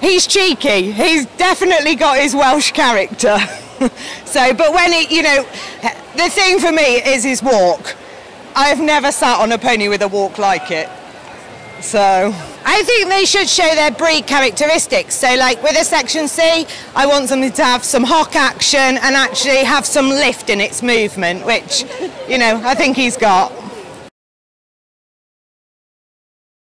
he's cheeky. He's definitely got his Welsh character. so, but when he, you know, the thing for me is his walk. I've never sat on a pony with a walk like it. So, I think they should show their breed characteristics. So, like with a Section C, I want something to have some hock action and actually have some lift in its movement, which, you know, I think he's got.